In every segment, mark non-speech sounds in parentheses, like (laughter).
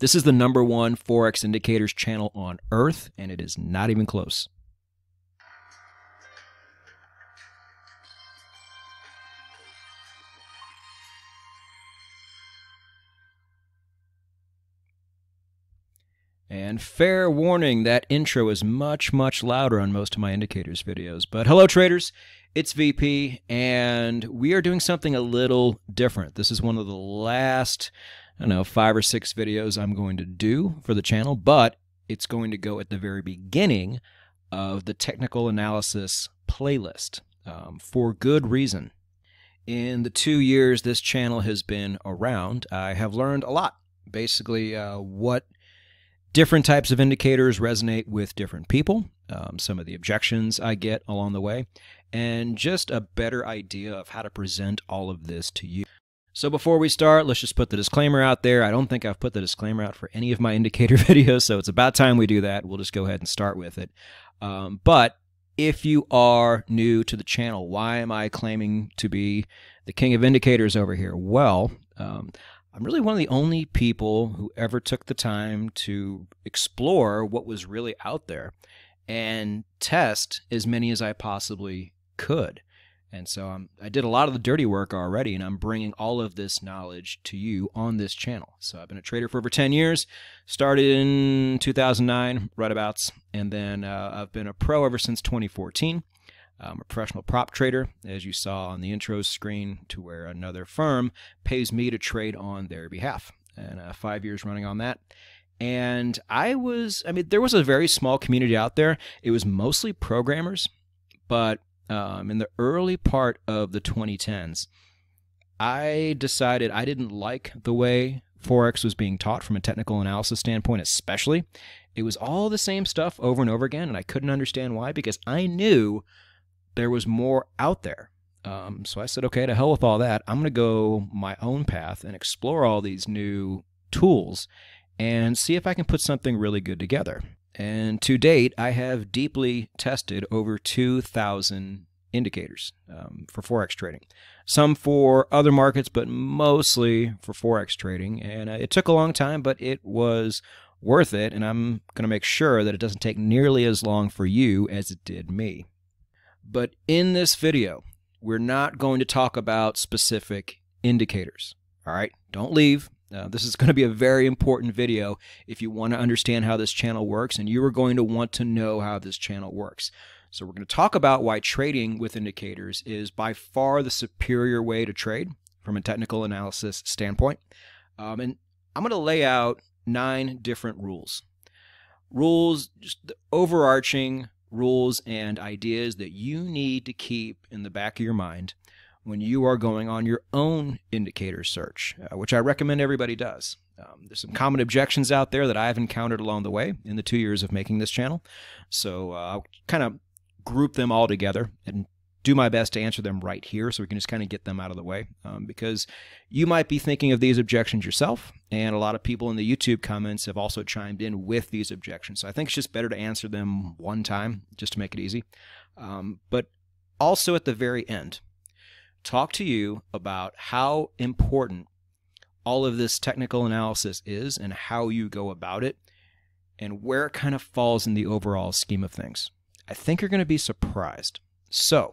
This is the number one Forex indicators channel on earth, and it is not even close. And fair warning, that intro is much, much louder on most of my indicators videos. But hello, traders. It's VP, and we are doing something a little different. This is one of the last, I don't know, five or six videos I'm going to do for the channel, but it's going to go at the very beginning of the technical analysis playlist um, for good reason. In the two years this channel has been around, I have learned a lot. Basically, uh, what different types of indicators resonate with different people, um, some of the objections I get along the way, and just a better idea of how to present all of this to you. So before we start, let's just put the disclaimer out there. I don't think I've put the disclaimer out for any of my (laughs) indicator (laughs) videos, so it's about time we do that. We'll just go ahead and start with it. Um, but if you are new to the channel, why am I claiming to be the king of indicators over here? Well, um, I'm really one of the only people who ever took the time to explore what was really out there and test as many as I possibly could. And so I'm, I did a lot of the dirty work already, and I'm bringing all of this knowledge to you on this channel. So I've been a trader for over 10 years, started in 2009, right abouts, and then uh, I've been a pro ever since 2014. I'm a professional prop trader, as you saw on the intro screen, to where another firm pays me to trade on their behalf. And uh, five years running on that. And I was, I mean, there was a very small community out there. It was mostly programmers, but um, in the early part of the 2010s, I decided I didn't like the way Forex was being taught from a technical analysis standpoint, especially. It was all the same stuff over and over again, and I couldn't understand why because I knew there was more out there. Um, so I said, okay, to hell with all that. I'm going to go my own path and explore all these new tools and see if I can put something really good together. And to date, I have deeply tested over 2,000 indicators um, for Forex trading. Some for other markets, but mostly for Forex trading. And uh, it took a long time, but it was worth it. And I'm going to make sure that it doesn't take nearly as long for you as it did me. But in this video, we're not going to talk about specific indicators. All right, don't leave. Uh, this is going to be a very important video if you want to understand how this channel works, and you are going to want to know how this channel works. So, we're going to talk about why trading with indicators is by far the superior way to trade from a technical analysis standpoint. Um, and I'm going to lay out nine different rules. Rules, just the overarching rules and ideas that you need to keep in the back of your mind when you are going on your own indicator search, uh, which I recommend everybody does. Um, there's some common objections out there that I've encountered along the way in the two years of making this channel. So uh, I'll kind of group them all together and do my best to answer them right here so we can just kind of get them out of the way. Um, because you might be thinking of these objections yourself, and a lot of people in the YouTube comments have also chimed in with these objections. So I think it's just better to answer them one time just to make it easy. Um, but also at the very end, talk to you about how important all of this technical analysis is and how you go about it and where it kind of falls in the overall scheme of things. I think you're going to be surprised. So,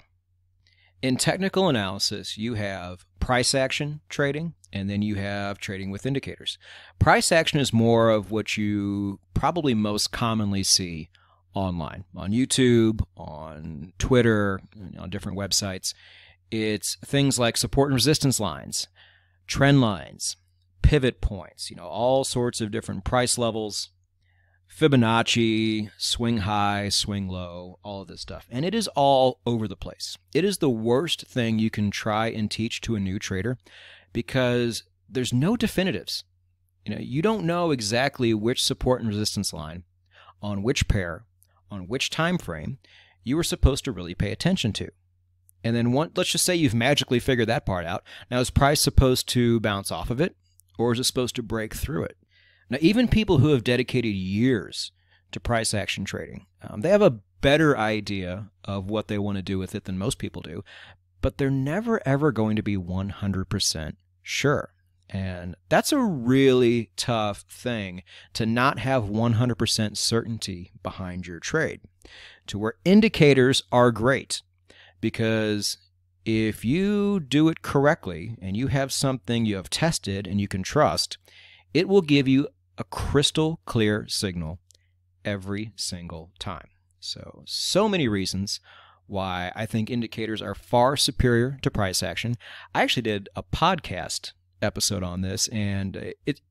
in technical analysis, you have price action trading and then you have trading with indicators. Price action is more of what you probably most commonly see online on YouTube, on Twitter, on different websites. It's things like support and resistance lines, trend lines, pivot points, you know, all sorts of different price levels, Fibonacci, swing high, swing low, all of this stuff. And it is all over the place. It is the worst thing you can try and teach to a new trader because there's no definitives. You know, you don't know exactly which support and resistance line on which pair, on which time frame you were supposed to really pay attention to. And then one, let's just say you've magically figured that part out. Now, is price supposed to bounce off of it, or is it supposed to break through it? Now, even people who have dedicated years to price action trading, um, they have a better idea of what they want to do with it than most people do, but they're never ever going to be 100% sure. And that's a really tough thing to not have 100% certainty behind your trade. To where indicators are great because if you do it correctly and you have something you have tested and you can trust, it will give you a crystal clear signal every single time. So, so many reasons why I think indicators are far superior to price action. I actually did a podcast episode on this, and it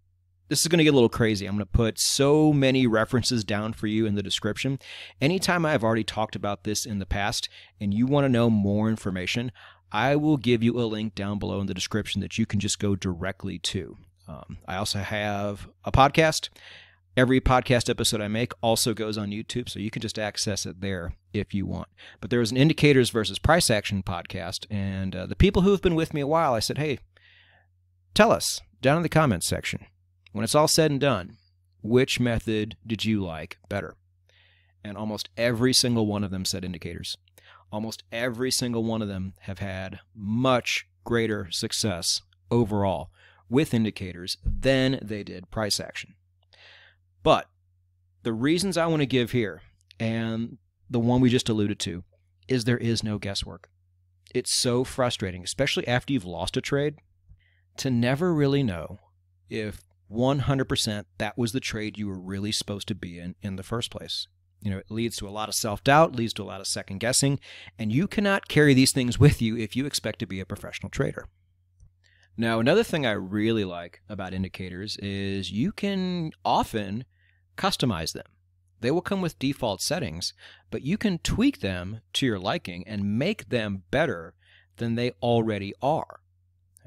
this is going to get a little crazy. I'm going to put so many references down for you in the description. Anytime I've already talked about this in the past and you want to know more information, I will give you a link down below in the description that you can just go directly to. Um, I also have a podcast. Every podcast episode I make also goes on YouTube, so you can just access it there if you want. But there was an indicators versus price action podcast, and uh, the people who have been with me a while, I said, hey, tell us down in the comments section, when it's all said and done, which method did you like better? And almost every single one of them said indicators. Almost every single one of them have had much greater success overall with indicators than they did price action. But the reasons I want to give here, and the one we just alluded to, is there is no guesswork. It's so frustrating, especially after you've lost a trade, to never really know if 100% that was the trade you were really supposed to be in in the first place. You know, it leads to a lot of self doubt, leads to a lot of second guessing, and you cannot carry these things with you if you expect to be a professional trader. Now, another thing I really like about indicators is you can often customize them. They will come with default settings, but you can tweak them to your liking and make them better than they already are.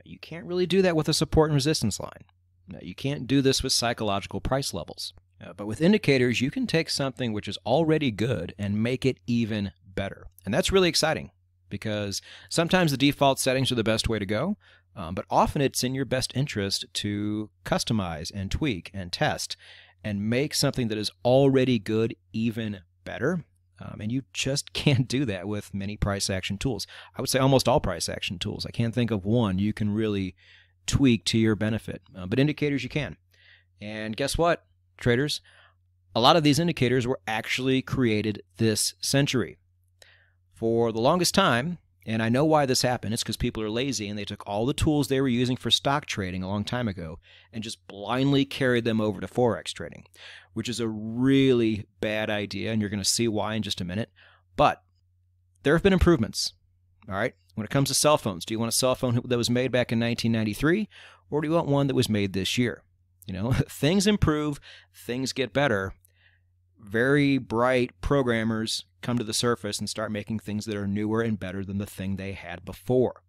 You can't really do that with a support and resistance line. Now, you can't do this with psychological price levels. Uh, but with indicators, you can take something which is already good and make it even better. And that's really exciting because sometimes the default settings are the best way to go, um, but often it's in your best interest to customize and tweak and test and make something that is already good even better. Um, and you just (laughs) can't do that with many price action tools. I would say almost all price action tools. I can't think of one you can really tweak to your benefit. Uh, but indicators you can. And guess what, traders? A lot of these indicators were actually created this century. For the longest time, and I know why this happened, it's because people are lazy and they took all the tools they were using for stock trading a long time ago and just blindly carried them over to Forex trading, which is a really bad idea, and you're going to see why in just a minute. But there have been improvements. All right. When it comes to cell phones, do you want a cell phone that was made back in 1993 or do you want one that was made this year? You know, (laughs) things improve, things get better. Very bright programmers come to the surface and start making things that are newer and better than the thing they had before.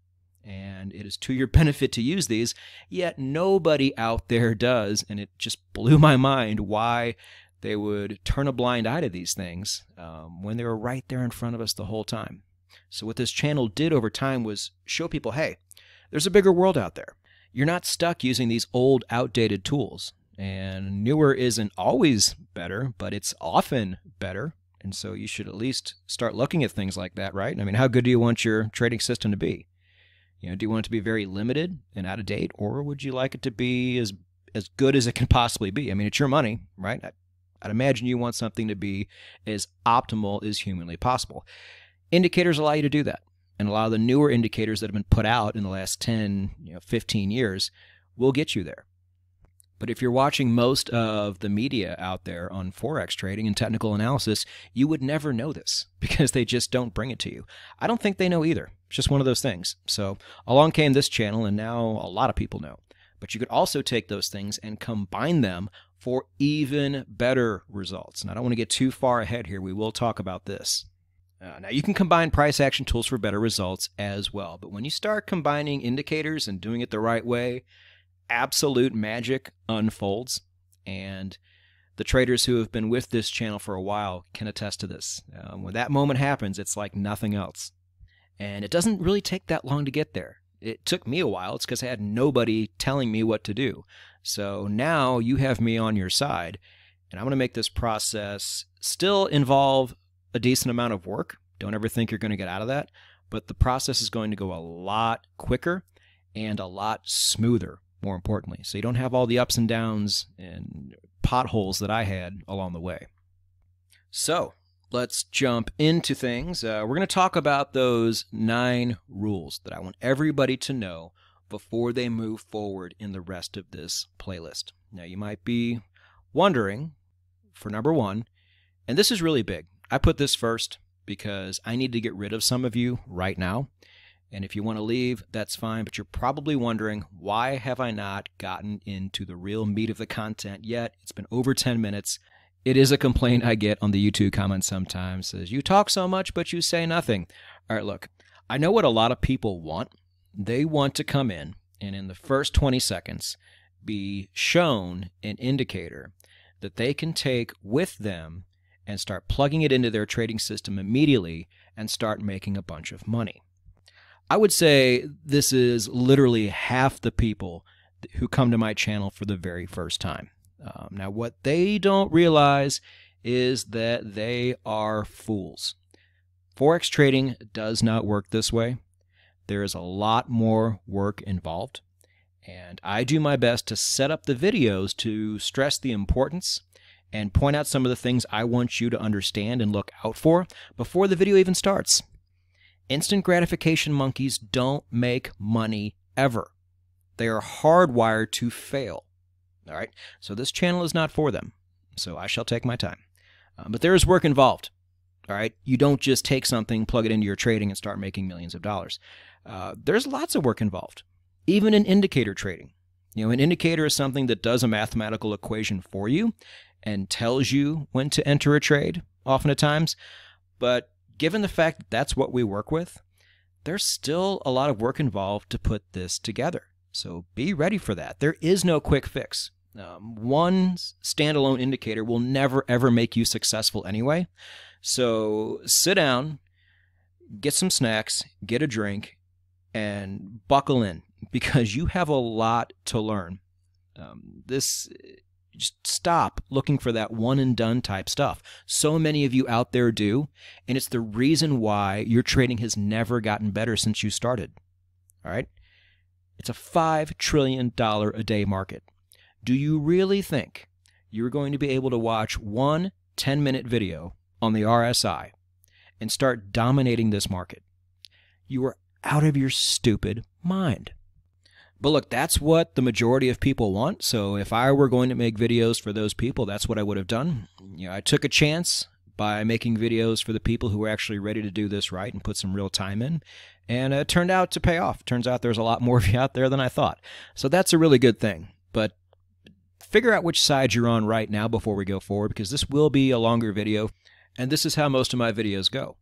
And it is to your (laughs) benefit to use these, yet nobody out there does. And it just blew my mind why they would turn a blind eye to these things um, when they were right there in front of us the whole time. So, what this channel did over time was show people hey, there's a bigger world out there. You're not stuck using these old, outdated tools. And newer isn't always better, but it's often better. And so you should at least start looking at things like that, right? I mean, how good do you want your trading system to be? You know, do you want it to be very limited and out of date, or would you like it to be as as good as it can possibly be? I mean, it's your money, right? I'd imagine you want something to be as optimal as humanly possible. Indicators allow you to do that. And a lot of the newer indicators that have been put out in the last 10, you know, 15 years will get you there. But if you're watching most of the media out there on Forex trading and technical analysis, you would never know this (laughs) because they just don't bring it to you. I don't think they know either. It's just one of those things. So along came this channel, and now a lot of people know. But you could also take those things and combine them for even better results. And I don't want to get too far ahead here. We will talk about this. Uh, now, you can combine price action tools for better results as well, but when you start combining indicators and doing it the right way, absolute magic unfolds. And the traders who have been with this channel for a while can attest to this. Um, when that moment happens, it's like nothing else. And it doesn't really take that long to get there. It took me a while. It's because I had nobody telling me what to do. So now you have me on your side, and I'm going to make this process still involve a decent amount of work. Don't ever think you're going to get out of that. But the process is going to go a lot quicker and a lot smoother more importantly. So you don't have all the ups and downs and potholes that I had along the way. So let's jump into things. Uh, we're going to talk about those nine rules that I want everybody to know before they move forward in the rest of this playlist. Now, you might be wondering for number one, and this is really big. I put this first because I need to get rid of some of you right now. And if you want to leave, that's fine, but you're probably wondering why have I not gotten into the real meat of the content yet? It's been over 10 minutes. It is a complaint I get on the YouTube comments sometimes says you talk so much but you say nothing. All right, look. I know what a lot of people want. They want to come in and in the first 20 seconds be shown an indicator that they can take with them and start plugging it into their trading system immediately and start making a bunch of money. I would say this is literally half the people who come to my channel for the very first time. Um, now, what they don't realize is that they are fools. Forex trading does not work this way. There is a lot more work involved. And I do my best to set up the videos to stress the importance and point out some of the things I want you to understand and look out for before the video even starts. Instant gratification monkeys don't make money ever. They are hardwired to fail. All right, so this channel is not for them. So I shall take my time. Uh, but there is work involved. All right, you don't just take something, plug it into your trading, and start making millions of dollars. Uh, there's lots of work involved, even in indicator trading. You know, an indicator is something that does a mathematical equation for you and tells you when to enter a trade, often at times. But given the fact that that's what we work with, there's still a lot of work involved to put this together. So be ready for that. There is no quick fix. Um, one standalone indicator will never ever make you successful anyway. So sit down, get some snacks, get a drink, and buckle in (laughs) because you have a lot to learn. Um, this just stop looking for that one and done type stuff. So many of you out there do, and it's the reason why your trading has never gotten better since you started. All right? It's a $5 trillion a day market. Do you really think you're going to be able to watch one 10 minute video on the RSI and start dominating this market? You are out of your stupid mind. But look, that's what the majority of people want. So if I were going to make videos for those people, that's what I would have done. You know, I took a chance by making videos for the people who were actually ready to do this right and put some real time in. And it turned out to pay off. Turns out there's a lot more (laughs) of you out there than I thought. So that's a really good thing. But figure out which side you're on right now before we go forward because this will be a longer video. And this is how most of my videos go.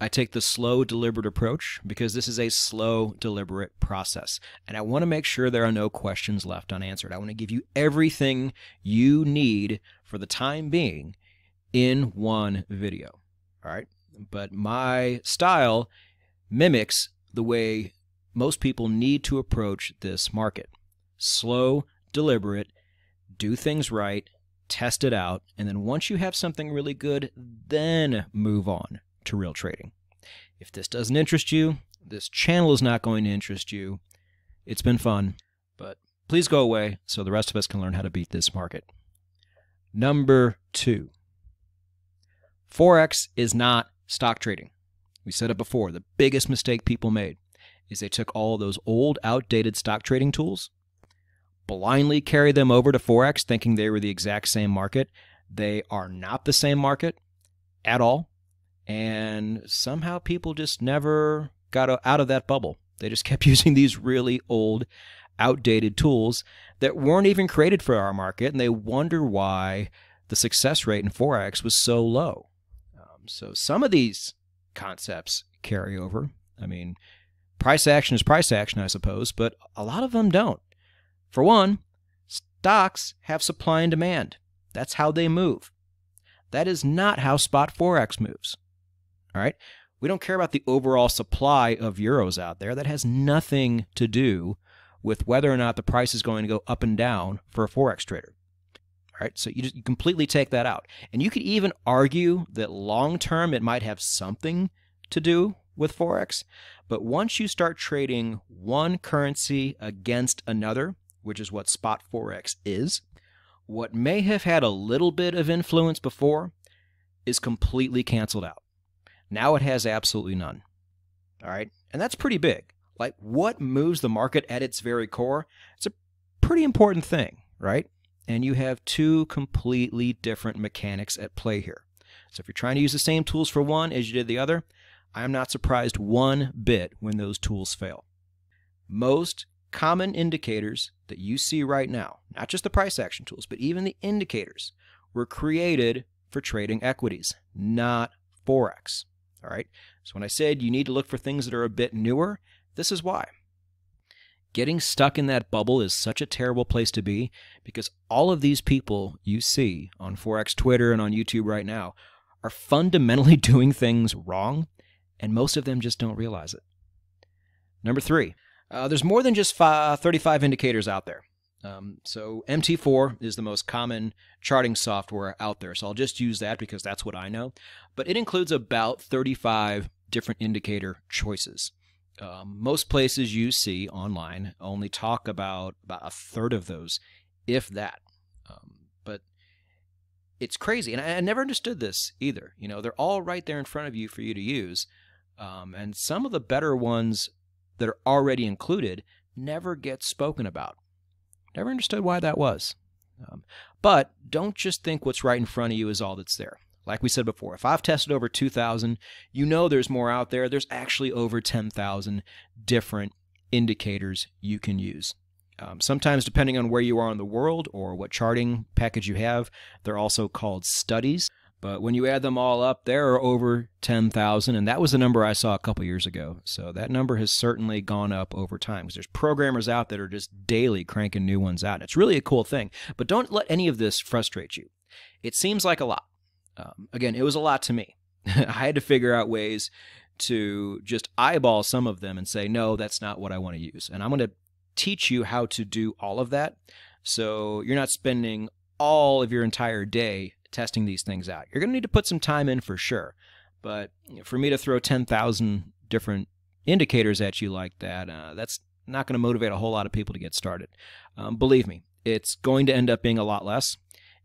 I take the slow, deliberate approach because this is a slow, deliberate process. And I want to make sure there are no questions left unanswered. I want to give you everything you need for the time being in one video. All right. But my style mimics the way most people need to approach this market slow, deliberate, do things right, test it out, and then once you have something really good, then move on to real trading. If this doesn't interest you, this channel is not going to interest you. It's been fun, but please go away so the rest of us can learn how to beat this market. Number two, Forex is not stock trading. We said it before. The biggest mistake people made is they took all those old, outdated stock trading tools, blindly carried them over to Forex thinking they were the exact same market. They are not the same market at all. And somehow people just never got out of that bubble. They just (laughs) kept using these really old, outdated tools that weren't even created for our market, and they wonder why the success rate in Forex was so low. Um, so some of these concepts carry over. I mean, price action is price action, I suppose, but a lot of them don't. For one, stocks have supply and demand. That's how they move. That is not how spot Forex moves. All right. We don't care about the overall supply of euros out there. That has nothing to do with whether or not the price is going to go up and down for a Forex trader. All right. So you, just, you completely take that out. And you could even argue that long term it might have something to do with Forex. But once you start trading one currency against another, which is what Spot Forex is, what may have had a little bit of influence before is completely canceled out. Now it has absolutely none. All right. And that's pretty big. Like what moves the market at its very core? It's a pretty important thing, right? And you have two completely different mechanics at play here. So if you're trying to use the same tools for one as you did the other, I'm not surprised one bit when those tools fail. Most common indicators that you see right now, not just the price action tools, but even the indicators, were created for trading equities, not Forex. All right. So when I said you need to look for things that are a bit newer, this is why. Getting stuck in that bubble is such a terrible place to be because all of these people you see on Forex Twitter and on YouTube right now are fundamentally (laughs) doing things wrong, and most of them just don't realize it. Number three, uh, there's more than just five, 35 indicators out there. Um, so MT4 is the most common charting software out there. So I'll just use that because that's what I know. But it includes about 35 different indicator choices. Um, most places you see online only talk about about a third of those, if that. Um, but it's crazy, and I, I, never understood this either. You know, they're all right there in front of you for you to use, um, and some of the better ones that are already included never get spoken about. Never understood why that was. Um, but don't just think what's right in front of you is all that's there. Like we said before, if I've tested over 2,000, you know there's more out there. There's actually over 10,000 different indicators you can use. Um, sometimes, depending on where you are in the world or what charting package you have, they're also called studies. But when you add them all up, there are over 10,000, and that was the number I saw a couple years ago. So that number has certainly gone up over time because there's programmers out that are just daily cranking new ones out. It's really a cool thing. But don't let any of this frustrate you. It seems like a lot. Um, again, it was a lot to me. (laughs) I had to figure out ways to just eyeball some of them and say, no, that's not what I want to use. And I'm going to teach you how to do all of that. So you're not spending all of your entire day testing these things out. You're going to need to put some time in for sure. But for me to throw 10,000 different indicators at you like that, uh, that's not going to motivate a whole lot of people to get started. Um, believe me, it's going to end up being a lot less.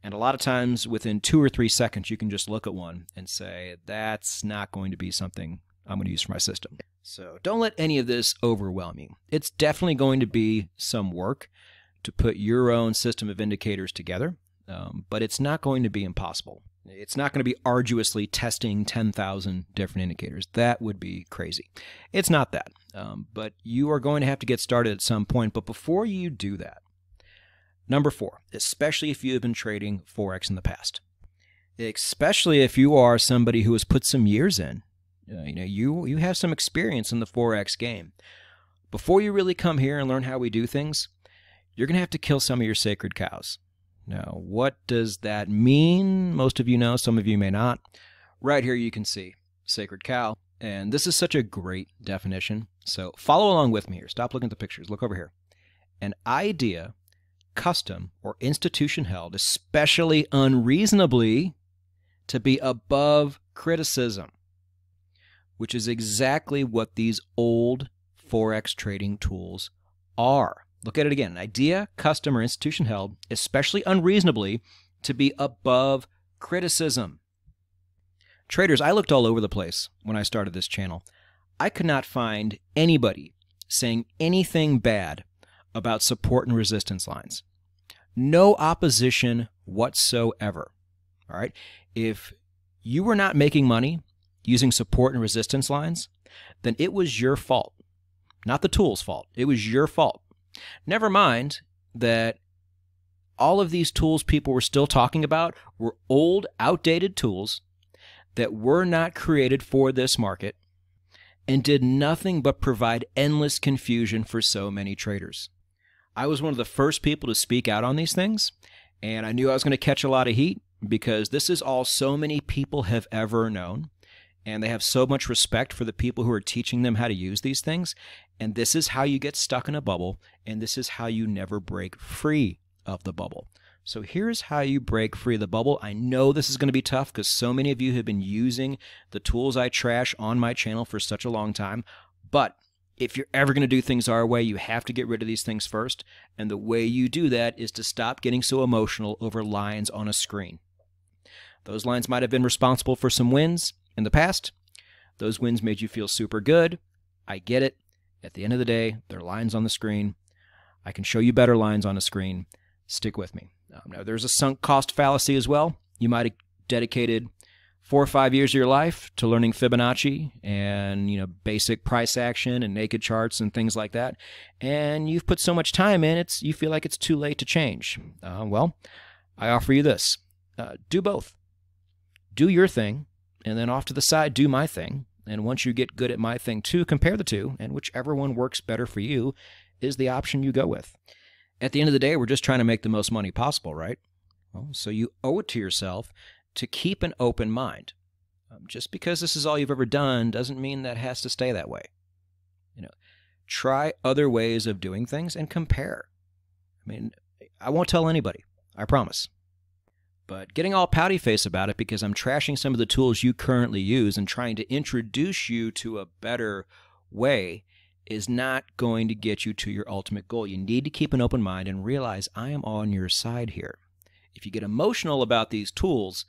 And a lot of times, within two or three seconds, you can just look at one and say, that's not going to be something I'm going to use for my system. So don't let any of this overwhelm you. It's definitely going to be some work to put your own system of indicators together um, but it's not going to be impossible. It's not going to be arduously testing 10,000 different indicators. That would be crazy. It's not that. Um, but you are going to have to get started at some point. But before you do that, number four, especially if you have been trading Forex in the past, especially if you are somebody who has put some years in, uh, you know, you, you have some experience in the Forex game. Before you really come here and learn how we do things, you're going to have to kill some of your sacred cows. Now, what does that mean? Most of you know, some of you may not. Right here you can see sacred cow. And this is such a great definition. So follow along with me here. Stop looking at the pictures. Look over here. An idea, custom, or institution held, especially unreasonably, to be above criticism, which is exactly what these old Forex trading tools are. Look at it again. An idea, custom, or institution held, especially unreasonably, to be above criticism. Traders, I looked all over the place when I started this channel. I could not find anybody saying anything bad about support and resistance lines. No opposition whatsoever. All right. If you were not making money using support and resistance lines, then it was your fault. Not the tool's fault. It was your fault. Never mind that all of these tools people were still talking about were old, outdated tools that were not created for this market and did nothing but provide endless confusion for so many traders. I was one of the first people to speak out on these things, and I knew I was going to catch a lot of heat because this is all so many people have ever known and they have so much respect for the people who are teaching them how to use these things. And this is how you get stuck in a bubble, and this is how you never break free of the bubble. So here's how you break free of the bubble. I know this is going to be tough because so many of you have been using the tools I trash on my channel for such a long time, but if you're ever going to do things our way, you have to get rid of these things first. And the way you do that is to stop getting so emotional over lines on a screen. Those lines might have been responsible for some wins in the past. Those wins made you feel super good. I get it. At the end of the day, they're lines on the screen. I can show you better lines on a screen. Stick with me. Um, now, there's a sunk cost fallacy as well. You might have dedicated four or five years of your life to learning Fibonacci and you know basic price action and naked charts and things like that, and you've put so much time in, it's you feel like it's too late to change. Uh, well, I offer you this: uh, do both. Do your thing, and then off to the side, do my thing. And once you get good at my thing too, compare the two, and whichever one works better for you is the option you go with. At the end of the day, we're just trying to make the most money possible, right? Well, so you owe it to yourself to keep an open mind. Um, just because this is all you've ever done doesn't mean that has to stay that way. You know, try other ways of doing things and compare. I mean, I won't tell anybody. I promise. But getting all pouty face about it because I'm trashing some of the tools you currently use and trying to introduce you to a better way is not going to get you to your ultimate goal. You need to keep an open mind and realize I am on your side here. If you get emotional about these tools,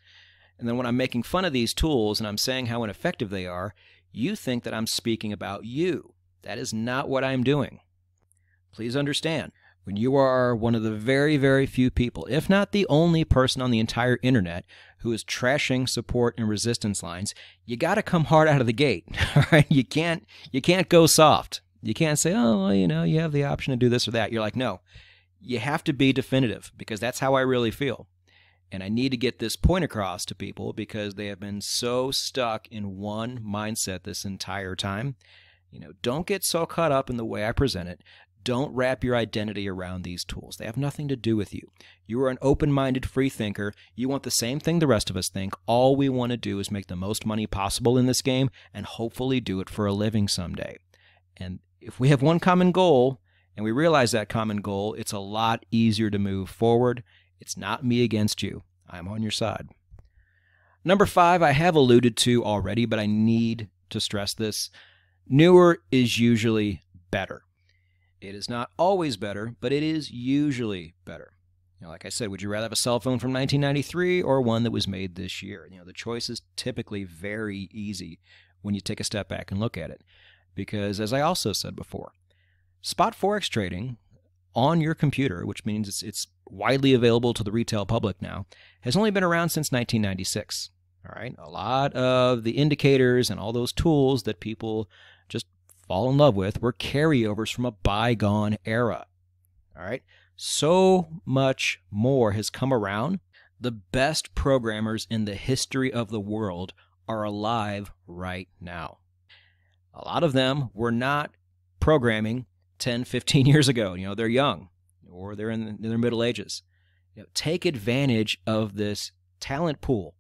and then when I'm making fun of these tools and I'm saying how ineffective they are, you think that I'm speaking about you. That is not what I'm doing. Please understand, when you are one of the very, very few people, if not the only person on the entire internet who is trashing support and resistance lines, you got to come hard out of the gate. All (laughs) right, you can't you can't go soft. You can't say, "Oh, well, you know, you have the option to do this or that." You're like, "No, you have to be definitive because that's how I really feel. And I need to get this point across to people because they have been so stuck in one mindset this entire time. You know, don't get so caught up in the way I present it. Don't wrap your identity around these tools. They have nothing to do with you. You are an open minded free thinker. You want the same thing the rest of us think. All we want to do is make the most money possible in this game and hopefully do it for a living someday. And if we have one common goal, and we realize that common goal, it's a lot easier to move forward. It's not me against you. I'm on your side. Number five, I have alluded to already, but I need to stress this. Newer is usually better. It is not always better, but it is usually better. You know, like I said, would you rather have a cell phone from 1993 or one that was made this year? You know, the choice is typically very easy when you take a step back and look at it. Because, as I also said before, Spot Forex trading on your computer, which means it's, it's widely available to the retail public now, has only been around since 1996. All right, a lot of the indicators and all those tools that people fall in love with were carryovers from a bygone era. All right, so much more has come around. The best programmers in the history of the world are alive right now. A lot of them were not programming 10, 15 (laughs) years ago. You know, they're young or they're in their middle ages. You know, take advantage of this talent pool.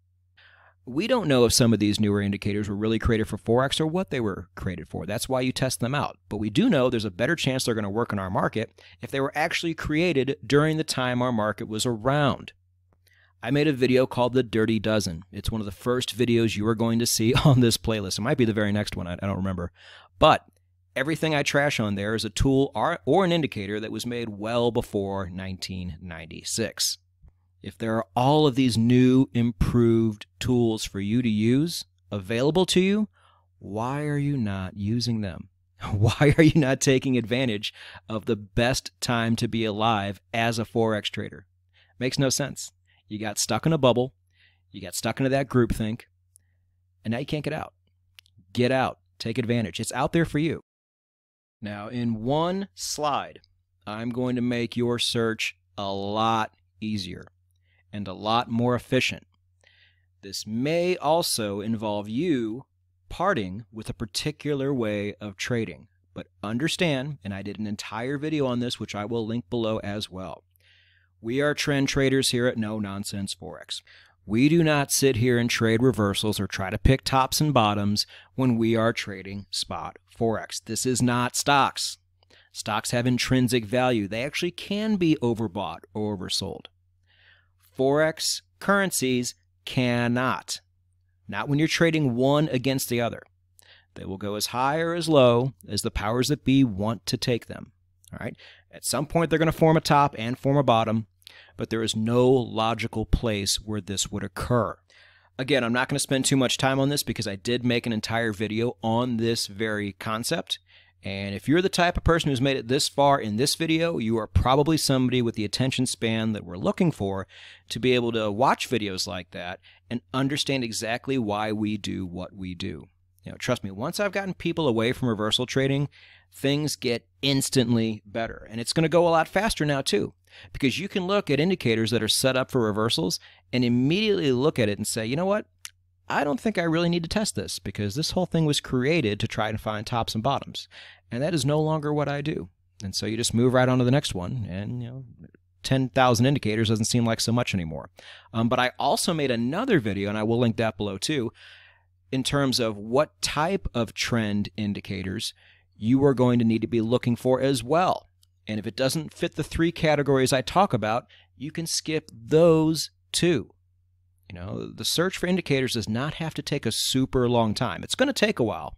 We don't know if some of these newer indicators were really created for Forex or what they were created for. That's why you test them out. But we do know there's a better chance they're going to work in our market if they were actually created during the time our market was around. I made a video called The Dirty Dozen. It's one of the first videos you are going to see (laughs) on this playlist. It might be the very next one, I, don't remember. But everything I trash on there is a tool or, or an indicator that was made well before 1996. If there are all of these new, improved tools for you to use available to you, why are you not using them? (laughs) Why are you not taking advantage of the best time to be alive as a Forex trader? Makes no sense. You got stuck in a bubble, you got stuck into that groupthink, and now you can't get out. Get out. Take advantage. It's out there for you. Now, in one slide, I'm going to make your search a lot easier and a lot more efficient. This may also involve you parting with a particular way of trading. But understand, and I did an entire video on this, which I will link below as well. We are trend traders here at No Nonsense Forex. We do not sit here and trade reversals or try to pick tops and bottoms when we are trading spot Forex. This is not stocks. Stocks have intrinsic value. They actually can be overbought or oversold. Forex currencies cannot. Not when you're trading one against the other. They will go as high or as low as the powers that be want to take them. All right. At some point, they're going to form a top and form a bottom, but there is no logical place where this would occur. Again, I'm not going to spend too much time on this because I did make an entire video on this very concept. And if you're the type of person who's made it this far in this video, you are probably somebody with the attention span that we're looking for to be able to watch videos like that and understand exactly why we do what we do. You know, trust me, once I've gotten people away from reversal trading, things get instantly better. And it's going to go a lot faster now, too, because you can look at indicators that are set up for reversals and immediately look at it and say, you know what? I don't think I really need to test this because this whole thing was created to try and find tops and bottoms. And that is no longer what I do. And so you just move right on to the next one and, you know, 10,000 indicators doesn't seem like so much anymore. Um, but I also made another video, and I will link that below too, in terms of what type of trend indicators you are going to need to be looking for as well. And if it doesn't fit the three categories I talk about, you can skip those too. You know, the search for indicators does not have to take a super long time. It's going to take a while,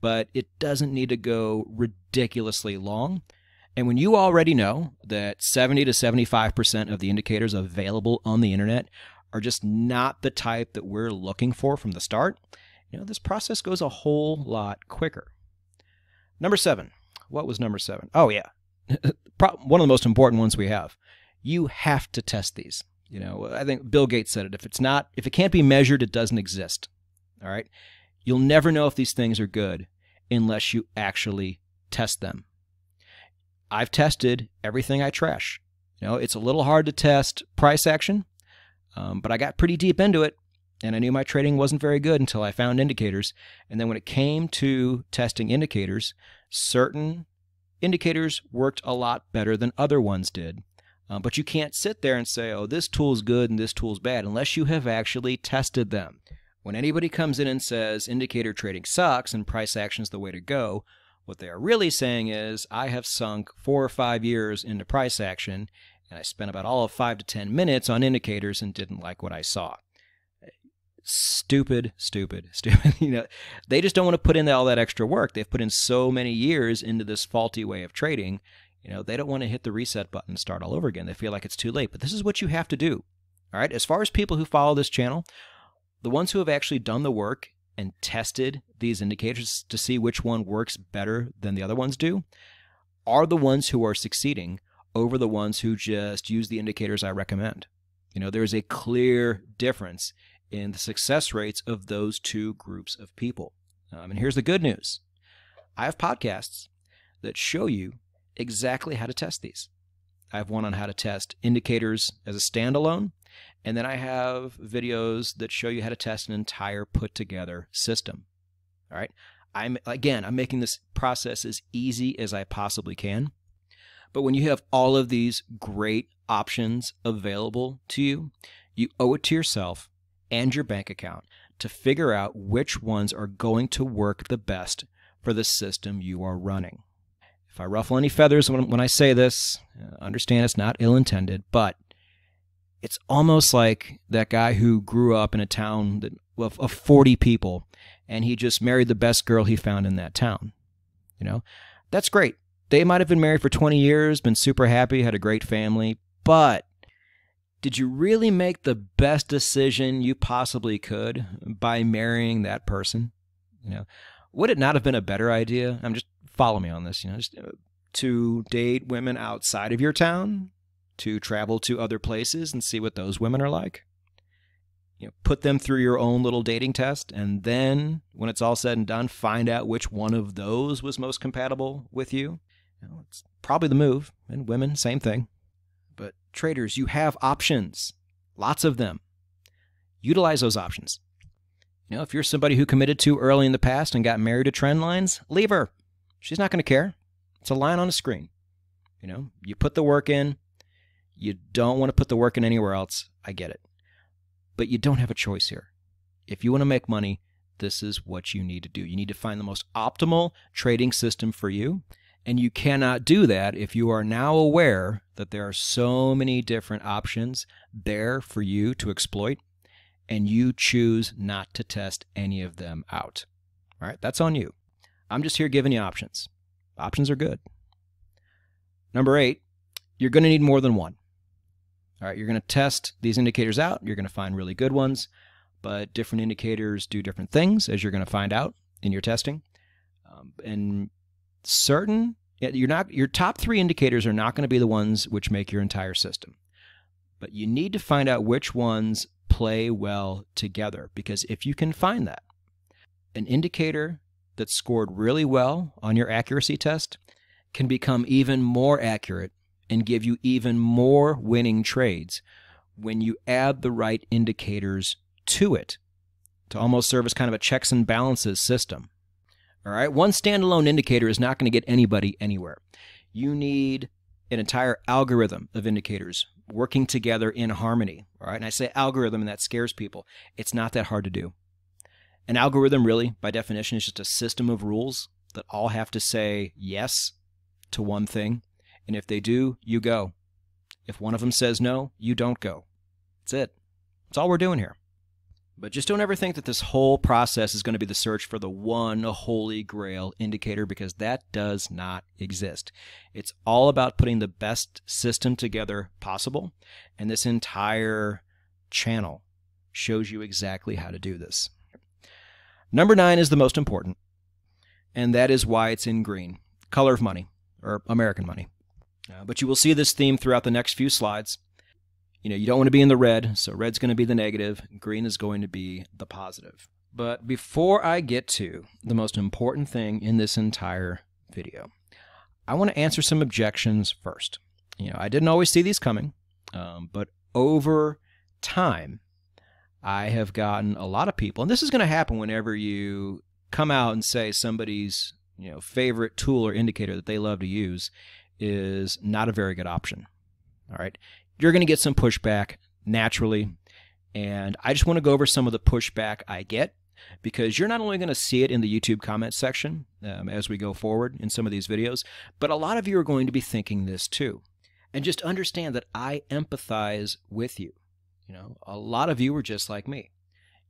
but it doesn't need to go ridiculously long. And when you already know that 70 to 75% of the indicators available on the internet are just not the type that we're looking for from the start, you know, this process goes a whole lot quicker. Number seven. What was number seven? Oh, yeah. (laughs) One of the most important ones we have. You have to test these. You know, I think Bill Gates said it. If it's not, if it can't be measured, it doesn't exist. All right. You'll never know if these things are good unless you actually test them. I've tested everything I trash. You know, it's a little hard to test price action, um, but I got pretty deep into it, and I knew my trading wasn't very good until I found indicators. And then when it came to testing indicators, certain indicators worked a lot better than other ones did. Um, but you can't sit there and say, oh, this tool's good and this tool's bad unless you have actually tested them. When anybody comes in and says indicator trading sucks and price action is the way to go, what they are really saying is, I have sunk four or five years into price action, and I spent about all of five to ten minutes on indicators and didn't like what I saw. Stupid, stupid, (laughs) stupid. you know, they just don't want to put in all that extra work. They've put in so many years into this faulty way of trading. You know, they don't want to hit the reset button and start all over again. They feel like it's too late. But this is what you have to do. All right. As far as people who follow this channel, the ones who have actually done the work and tested these indicators to see which one works better than the other ones do are the ones who are succeeding over the ones who just use the indicators I recommend. You know, there's a clear difference in the success rates of those two groups of people. Um, and here's the good news I have podcasts that show you exactly how to test these. I have one on how to test indicators as a standalone, and then I have videos that show you how to test an entire put together system. All right. I'm again, I'm making this process as easy as I possibly can. But when you have all of these great options available to you, you owe it to yourself and your bank account to figure out which ones are going to work the best for the system you are running. If I ruffle any feathers when, when I say this, uh, understand it's not ill intended, but it's almost like that guy who grew up in a town that, of, of 40 people and he just married the best girl he found in that town. You know, that's great. They might have been married for 20 years, been super happy, had a great family, but did you really make the best decision you possibly could by marrying that person? You know, would it not have been a better idea? I'm just follow me on this, you know, just uh, to date women outside of your town to travel to other places and see what those women are like. You know, put them through your own little dating test, and then when it's all said and done, find out which one of those was most compatible with you. you know, it's probably the move. And women, same thing. But traders, you have options, lots of them. Utilize those options. You know, if you're somebody who committed too early in the past and got married to trend lines, leave her. She's not going to care. It's a line on a screen. You know, you put the work in, you don't want to put the work in anywhere else. I get it. But you don't have a choice here. If you want to make money, this is what you need to do. You need to find the most optimal trading system for you. And you cannot do that if you are now aware that there are so many different options there for you to exploit, and you choose not to test any of them out. All right, that's on you. I'm just here giving you options. Options are good. Number eight, you're going to need more than one. All right, you're going to test these indicators out. You're going to find really good ones, but different indicators do different things, as you're going to find out in your testing. Um, and certain, you're not your top three indicators are not going to be the ones which make your entire system, but you need to find out which ones play well together because if you can find that, an indicator that scored really well on your accuracy test can become even more accurate and give you even more winning trades when you add the right indicators to it to almost serve as kind of a checks and balances system. All right, one standalone indicator is not going to get anybody anywhere. You need an entire algorithm of indicators working together in harmony. All right, and I say algorithm, and that scares people. It's not that hard to do. An algorithm, really, by definition, is just a system of rules that all have to say yes to one thing. And if they do, you go. If one of them says no, you don't go. That's it. That's all we're doing here. But just don't ever think that this whole process is going to be the search for the one holy grail indicator because that does not exist. It's all about putting the best system together possible. And this entire channel shows you exactly how to do this. Number nine is the most important, and that is why it's in green color of money, or American money. Uh, but you will see this theme throughout the next few slides. You know, you don't want to be in the red, so red's going to be the negative, green is going to be the positive. But before I get to the most important thing in this entire video, I want to answer some objections first. You know, I didn't always see these coming, um, but over time, I have gotten a lot of people, and this is going to happen whenever you come out and say somebody's you know favorite tool or indicator that they love to use is not a very good option. All right, you're going to get some pushback naturally, and I just want to go over some of the pushback I get because you're not only going to see it in the YouTube comment section um, as we go forward in some of these videos, but a lot of you are going to be thinking this too. And just understand that I empathize with you. You know, a lot of you were just like me.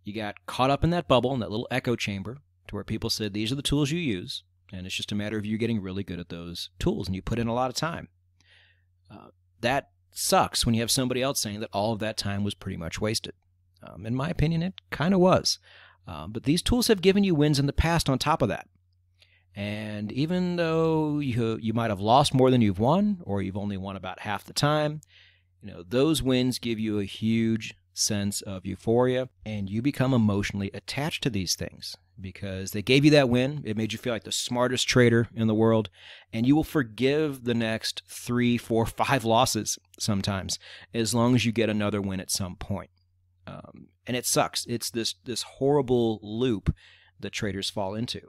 You got caught up in that bubble, in that little echo chamber, to where people said, these are the tools you use. And it's just a matter of you getting really good at those tools, and you put in a lot of time. Uh, that sucks when you have somebody else saying that all of that time was pretty much wasted. Um, in my opinion, it kind of was. Um, but these tools have given you wins in the past on top of that. And even though you, you might have lost more than you've won, or you've only won about half the time, you know, those wins give you a huge sense of euphoria and you become emotionally attached to these things because they gave you that win. It made you feel like the smartest trader in the world, and you will forgive the next three, four, five losses sometimes as long as you get another win at some point. Um, and it sucks. It's this this horrible loop that traders fall into.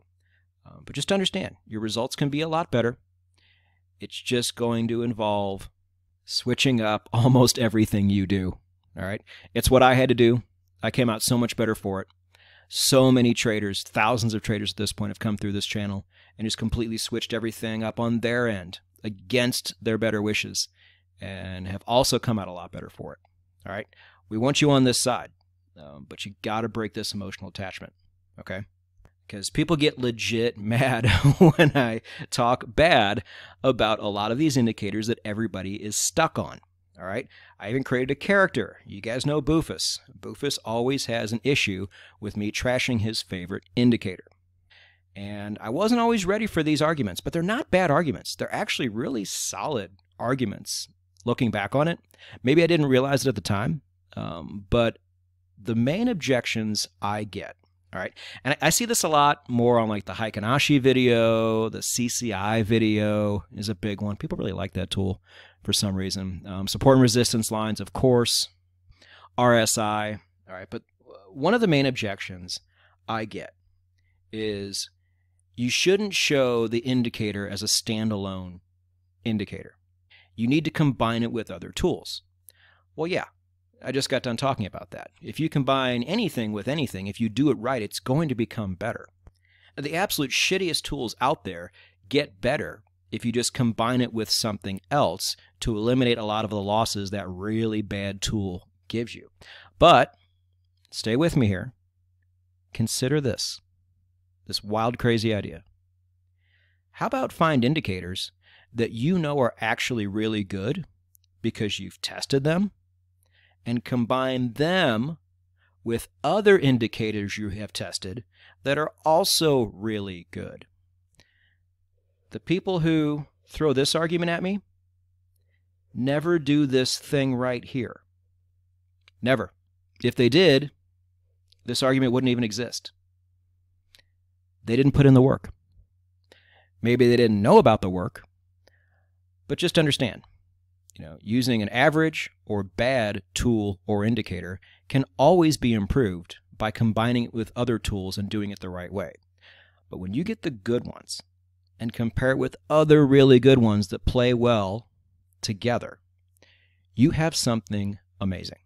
Um, but just understand, your results can be a lot better. It's just going to involve switching up (laughs) almost everything you do. All right. It's what I had to do. I came out so much better for it. So many traders, thousands of traders at this point, have come through this channel and just completely switched everything up on their end against their better wishes and have also come out a lot better for it. All right. We want you on this side, um, but you got to break this emotional attachment. Okay because people get legit (laughs) mad when I talk bad about a lot of these indicators that everybody is stuck on. All right. I even created a character. You guys know Boofus. Boofus always has an issue with me trashing his favorite indicator. And I wasn't always ready for these arguments, but they're not bad arguments. They're actually really solid arguments looking back on it. Maybe I didn't realize it at the time, um, but the main objections I get all right. And I, see this a lot more on like the Heikin Ashi video, the CCI video is a big one. People really like that tool for some reason. Um, support and resistance lines, of course, RSI. All right. But one of the main objections I get is you shouldn't show the indicator as a standalone indicator. You need to combine it with other tools. Well, yeah, I just got done talking about that. If you combine anything with anything, if you do it right, it's going to become better. The absolute shittiest tools out there get better if you just combine it with something else to eliminate a lot of the losses that really bad tool gives you. But stay with me here. Consider this. this wild, crazy idea. How about find indicators that you know are actually really good because you've tested them and combine them with other indicators you have tested that are also really good? The people who throw this argument at me never do this thing right here. Never. If they did, this argument wouldn't even exist. They didn't put in the work. Maybe they didn't know about the work, but just understand, you know, using an average or bad tool or indicator can always be improved by combining it with other tools and doing it the right way. But when you get the good ones and compare it with other really good ones that play well together, you have something amazing.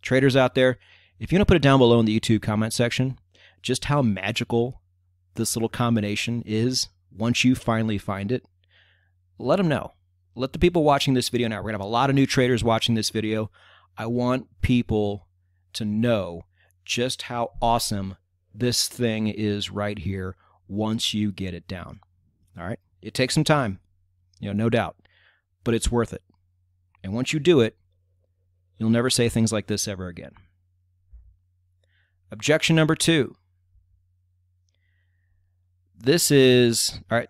Traders out there, if you want to put it down below in the YouTube comment section, just how magical this little combination is once you finally find it, let them know. Let the people watching this video now. We're going to have a lot of new traders watching this video. I want people to know just how awesome this thing is right here once you get it down. All right? It takes some time, you know, no doubt, but it's worth it. And once you do it, you'll never say things like this ever again. Objection number two this is all right.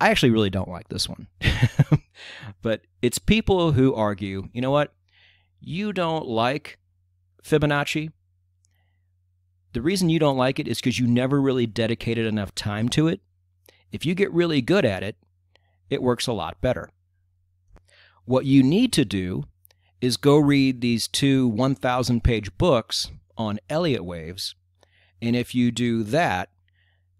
I actually really don't like this one. (laughs) but it's people who argue, you know what? You don't like Fibonacci. The reason you don't like it is because you never really dedicated enough time to it. If you get really good at it, it works a lot better. What you need to do is go read these two 1,000 page books on Elliott waves. And if you do that,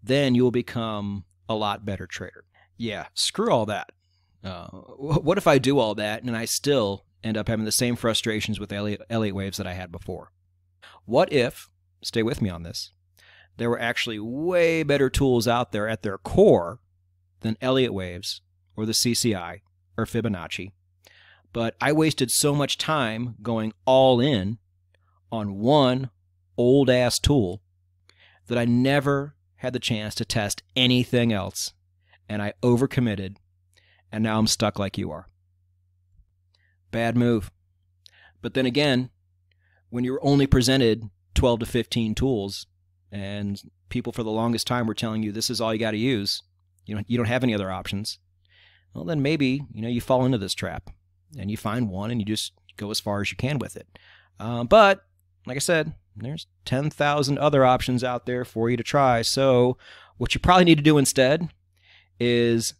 then you'll become a lot better trader. Yeah, screw all that. Uh, what if I do all that and I still end up having the same frustrations with Elliott, Elliott waves that I had before? What if, stay with me on this, there were actually way better tools out there at their core than Elliott waves or the CCI or Fibonacci, but I wasted so much time going all in on one old ass tool that I never had the chance to test anything else, and I overcommitted, and now I'm stuck like you are. Bad move. But then again, when you're only presented 12 to 15 tools, and people for the longest time were telling you this is all you got to use, you don't, you don't have any other options, well, then maybe you know you fall into this trap, and you find one, and you just go as far as you can with it. Uh, but like I said, there's 10,000 other options out there for you to try. So, what you probably need to do instead is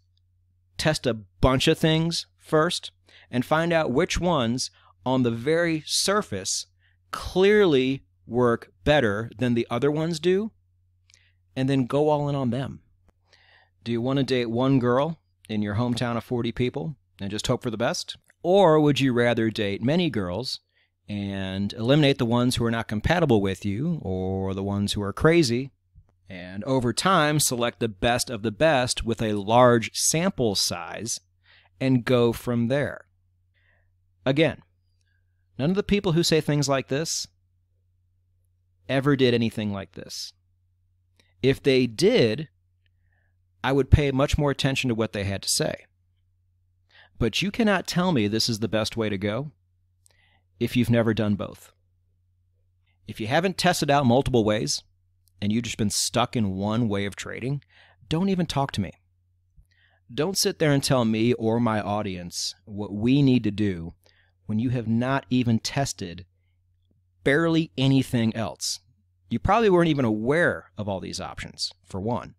test a bunch of things first and find out which ones on the very surface clearly work better than the other ones do, and then go all in on them. Do you want to date one girl in your hometown of 40 people and just hope for the best? Or would you rather date many girls and eliminate the ones who are not compatible with you or the ones who are crazy. And over time, select the best of the best with a large sample size and go from there. Again, none of the people who say things like this ever did anything like this. If they did, I would pay much more attention to what they had to say. But you cannot tell me this is the best way to go if you've never done both. If you haven't tested out multiple ways and you've just been stuck in one way of trading, don't even talk to me. Don't sit there and tell me or my audience what we need to do when you have not even tested barely anything else. You probably weren't even aware of all these options, for one.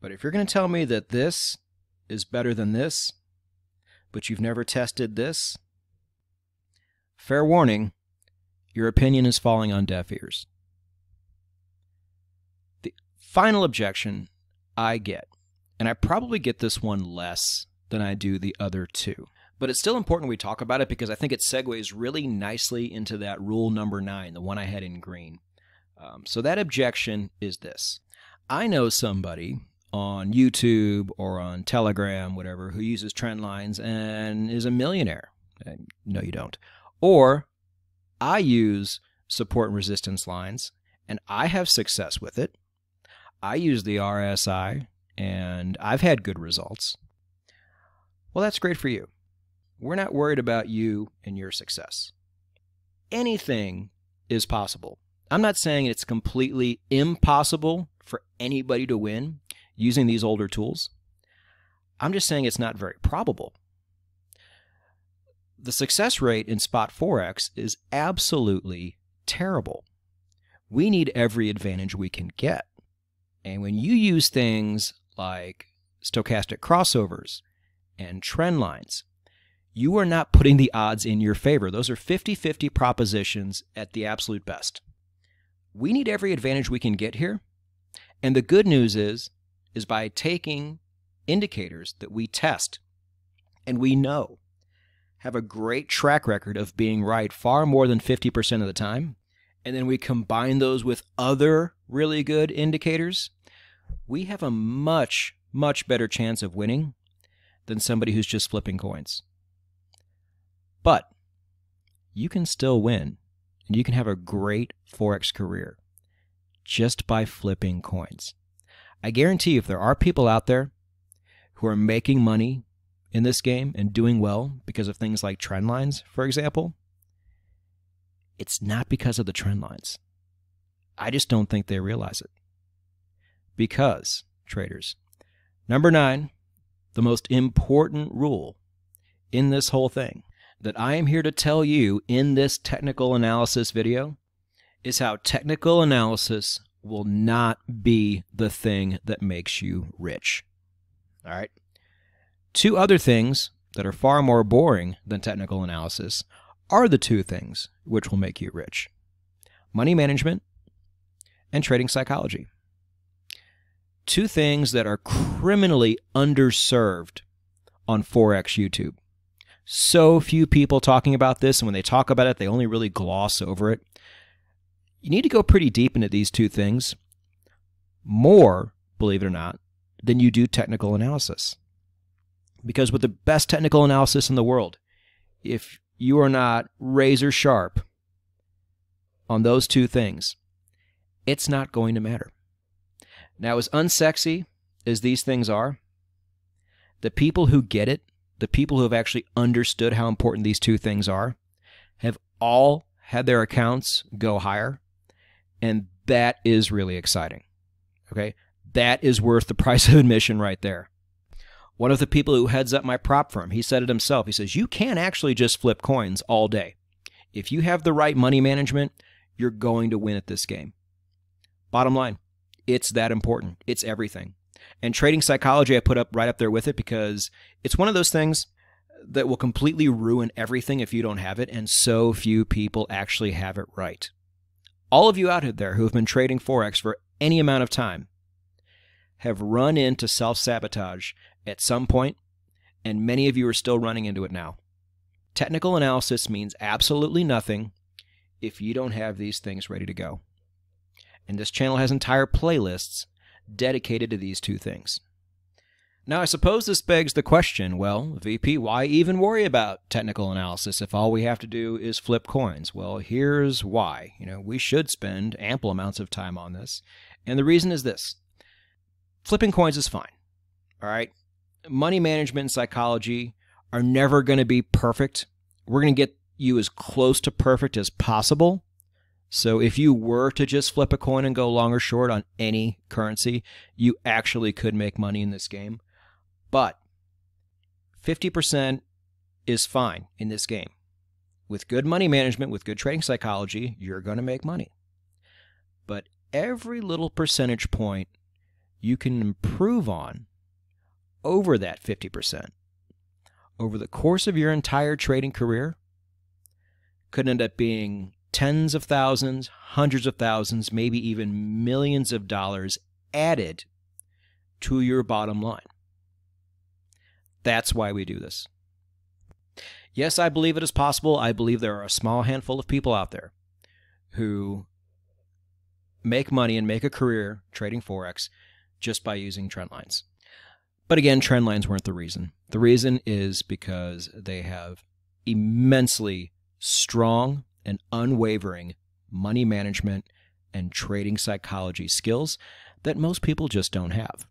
But if you're going to tell me that this is better than this, but you've never tested this, Fair warning, your opinion is falling on deaf ears. The final objection I get, and I probably get this one less than I do the other two, but it's still important we talk about it because I think it segues really nicely into that rule number nine, the one I had in green. Um, so that objection is this I know somebody on YouTube or on Telegram, whatever, who uses trend lines and is a millionaire. No, you don't. Or I use support and resistance lines and I have success with it. I use the RSI and I've had good results. Well, that's great for you. We're not worried about you and your success. Anything is possible. I'm not saying it's completely impossible for anybody to win using these older tools. I'm just saying it's not very probable. The success rate in Spot Forex is absolutely terrible. We need every advantage we can get. And when you use things like stochastic crossovers and trend lines, you are not putting the odds in your favor. Those are 50 50 propositions at the absolute best. We need every advantage we can get here. And the good news is, is by taking indicators that we test and we know have a great track record of being right far more than 50% of the time, and then we combine those with other really good indicators, we have a much, much better chance of winning than somebody who's just flipping coins. But you can still win, and you can have a great Forex career just by flipping coins. I guarantee you, if there are people out there who are making money in this game and doing well because of things like trend lines, for example, it's not because of the trend lines. I just don't think they realize it. Because, traders, number nine, the most important rule in this whole thing that I am here to tell you in this technical analysis video is how technical analysis will not be the thing that makes you rich. All right. Two other things that are far more boring than technical analysis are the two things which will make you rich money management and trading psychology. Two things that are criminally underserved on Forex YouTube. So few people talking about this, and when they talk about it, they only really gloss over it. You need to go pretty deep into these two things, more, believe it or not, than you do technical analysis. Because with the best technical analysis in the world, if you are not razor sharp on those two things, it's not going to matter. Now, as unsexy as these things are, the people who get it, the people who have actually understood how important these two things are, have all had their accounts go higher. And that is really exciting. Okay. That is worth the (laughs) price of admission right there. One of the people who heads up my prop firm, he said it himself. He says, You can't actually just flip coins all day. If you have the right money management, you're going to win at this game. Bottom line, it's that important. It's everything. And trading psychology, I put up right up there with it because it's one of those things that will completely ruin everything if you don't have it. And so few people actually have it right. All of you out there who have been trading Forex for any amount of time have run into self sabotage at some point, and many of you are still running into it now. Technical analysis means absolutely nothing if you don't have these things ready to go. And this channel has entire playlists dedicated to these two things. Now, I suppose this begs the question well, VP, why even worry about technical analysis if all we have to do is flip coins? Well, here's why. You know, we should spend ample amounts of time on this. And the reason is this flipping coins is fine. All right money management and psychology are never going to be perfect. We're going to get you as close to perfect as possible. So if you were to just flip a coin and go long or short on any currency, you actually could make money in this game. But 50% is fine in this game. With good money management, with good trading psychology, you're going to make money. But every little percentage point you can improve on over that 50% over the course of your entire trading career could end up being tens of thousands, hundreds of thousands, maybe even millions of dollars added to your bottom line. That's why we do this. Yes, I believe it is possible. I believe there are a small handful of people out there who make money and make a career trading Forex just by using trend lines. But again, trend lines weren't the reason. The reason is because they have immensely strong and unwavering money management and trading psychology skills that most people just don't have.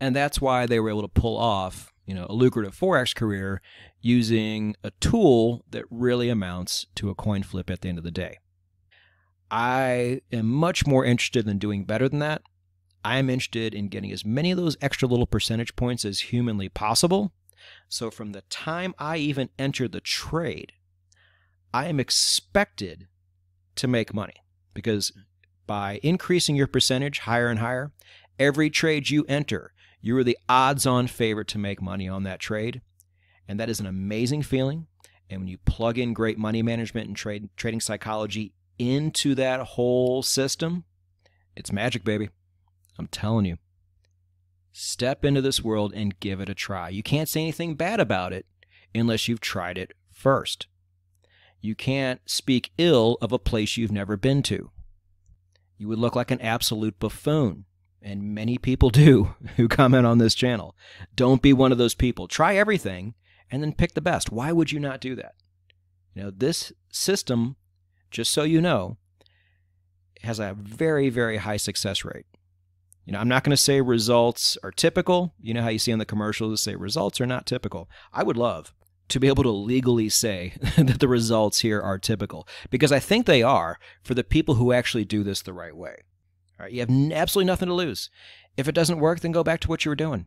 And that's why they were able to pull off, you know, a lucrative forex career using a tool that really amounts to a coin flip at the end of the day. I am much more interested in doing better than that. I am interested in getting as many of those extra little percentage points as humanly possible. So from the time I even enter the trade, I am expected to make money because by increasing your percentage higher and higher, every trade you enter, you are the odds on favorite to make money on that trade. And that is an amazing feeling. And when you plug in great money management and trade, trading psychology into that whole system, it's magic, baby. I'm telling you. Step into this world and give it a try. You can't say anything bad about it unless you've tried it first. You can't speak ill of a place you've never been to. You would look like an absolute buffoon, and many people do (laughs) who comment on this channel. Don't be one of those people. Try everything and then pick the best. Why would you not do that? You know, this system, just so you know, has a very, very high success rate. You know, I'm not going to say results are typical. You know how you see on the commercials say results are not typical. I would love to be able to legally say (laughs) that the results here are typical because I think they are for the people who actually do this the right way. Right, you have absolutely nothing to lose. If it doesn't work, then go back to what you were doing.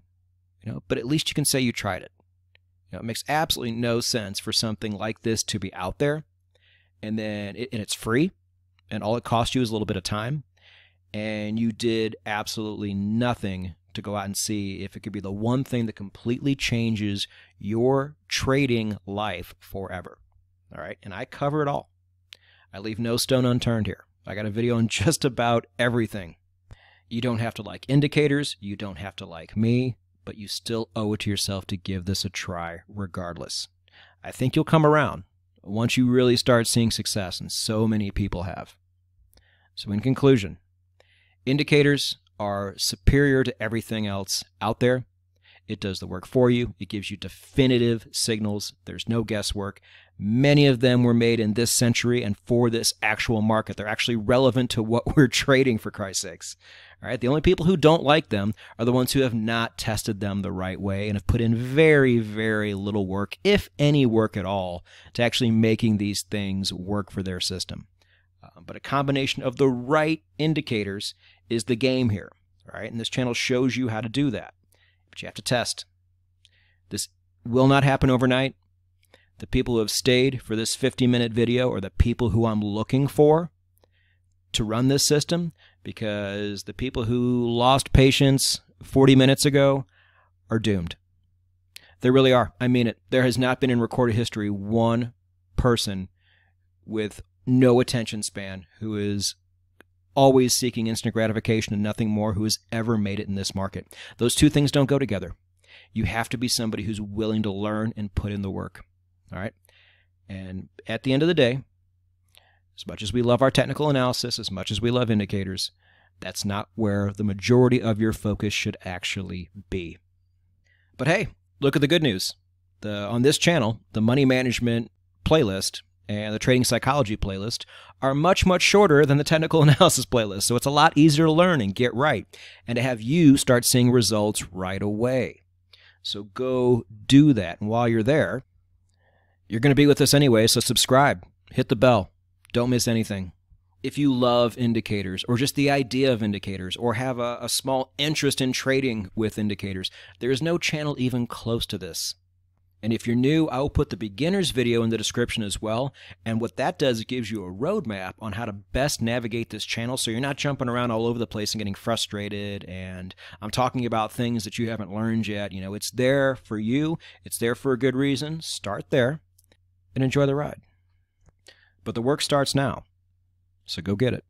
You know, but at least you can say you tried it. You know, it makes absolutely no sense for something like this to be out there, and then it, and it's free, and all it costs you is a little bit of time, and you did absolutely nothing to go out and see if it could be the one thing that completely changes your trading life forever. All right. And I cover it all. I leave no stone unturned here. I got a video on (laughs) just about everything. You don't have to like indicators. You don't have to like me, but you still owe it to yourself to give this a try regardless. I think you'll come around once you really start seeing success, and so many people have. So, in conclusion, indicators are superior to everything else out there. It does the work for you. It gives you definitive signals. There's no guesswork. Many of them were made in this century and for this actual market. They're actually relevant to what (laughs) we're trading, for Christ's sakes. All right. The only people who don't like them are the ones who have not tested them the right way and have put in very, very little work, if any work at all, to actually making these things work for their system. Uh, but a combination of the right indicators is the game here. All right. And this channel shows you how to do that but you have to test. This will not happen overnight. The people who have stayed for this 50 minute video are the people who I'm looking for to run this system because the people who lost patience 40 minutes ago are doomed. They really are. I mean it. There has not been in recorded history one person with no attention span who is always seeking instant gratification and nothing more who has ever made it in this market. Those two things don't go together. You have to be somebody who's willing to learn and put in the work. All right? And at the end of the day, as much as we love our technical analysis, as much as we love indicators, that's not where the majority of your focus should actually be. But hey, look at the good news. The, on this channel, the money management playlist and the trading psychology playlist are much, much shorter than the technical (laughs) analysis playlist. So it's a lot easier to learn and get right and to have you start seeing results right away. So go do that. And while you're there, you're going to be with us anyway. So subscribe, hit the bell, don't miss anything. If you love indicators or just the idea of indicators or have a, a small interest in trading with indicators, there is no channel even close to this. And if you're new, I will put the beginner's video in the description as well. And what that does, it gives you a roadmap on how to best navigate this channel so you're not jumping around all over the place and getting frustrated. And I'm talking about things that you haven't learned yet. You know, it's there for you, it's there for a good reason. Start there and enjoy the ride. But the work starts now. So go get it.